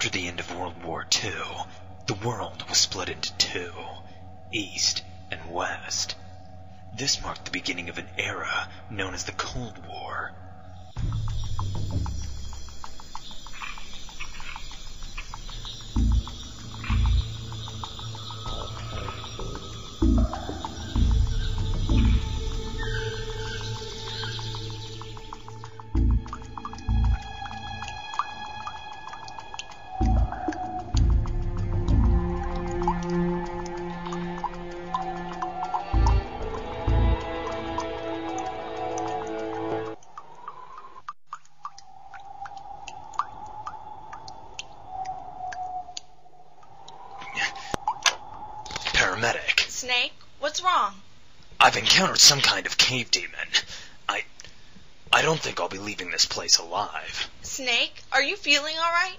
After the end of World War II, the world was split into two East and West. This marked the beginning of an era known as the Cold War. Paramedic. Snake, what's wrong? I've encountered some kind of cave demon. I. I don't think I'll be leaving this place alive. Snake, are you feeling alright?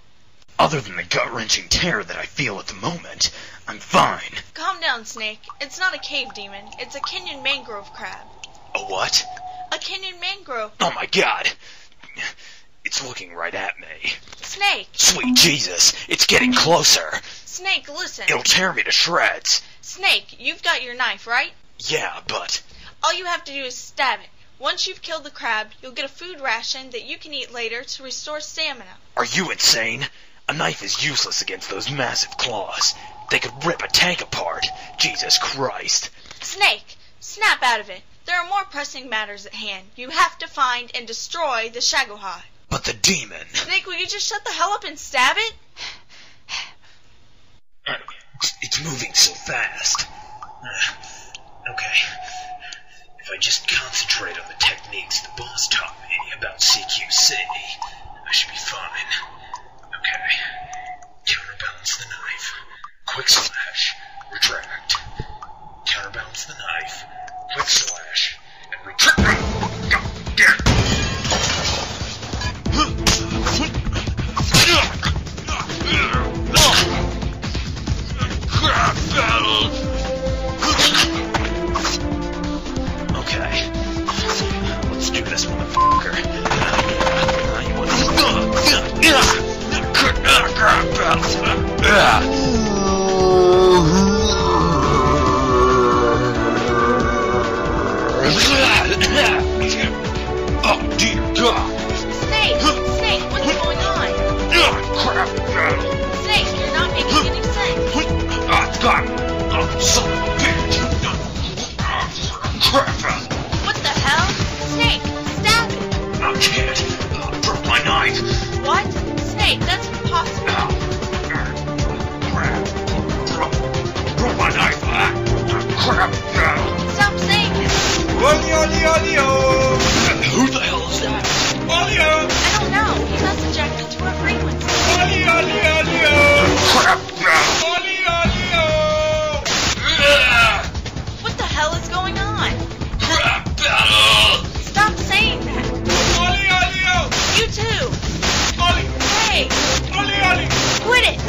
Other than the gut wrenching terror that I feel at the moment, I'm fine. Calm down, Snake. It's not a cave demon. It's a Kenyan mangrove crab. A what? A Kenyan mangrove. Oh my god! It's looking right at me. Snake! Sweet Jesus, it's getting closer. Snake, listen. It'll tear me to shreds. Snake, you've got your knife, right? Yeah, but. All you have to do is stab it. Once you've killed the crab, you'll get a food ration that you can eat later to restore stamina. Are you insane? A knife is useless against those massive claws. They could rip a tank apart. Jesus Christ. Snake, snap out of it. There are more pressing matters at hand. You have to find and destroy the Shagohod. But the demon. Snake, will you just shut the hell up and stab it? It's moving so fast. Uh, okay. If I just concentrate on the techniques the boss taught me about CQC, I should be fine. Okay. Counterbalance the knife. Quick slash. oh dear God! Snake! Snake, what's going on? Oh, crap! Snake, you're not making any sense. Oh, God! Oh, son of a bitch! Oh, crap! What the hell? Snake, stab it! I can't. I broke my knife. What? Snake, that's impossible. Oh, crap. Drop, broke my knife. Ah, crap. Audio. Who the hell is that? Audio. I don't know. Our frequency. Crap, What the hell is going on? Crab battle. Stop saying that. You too. Hey. Quit it.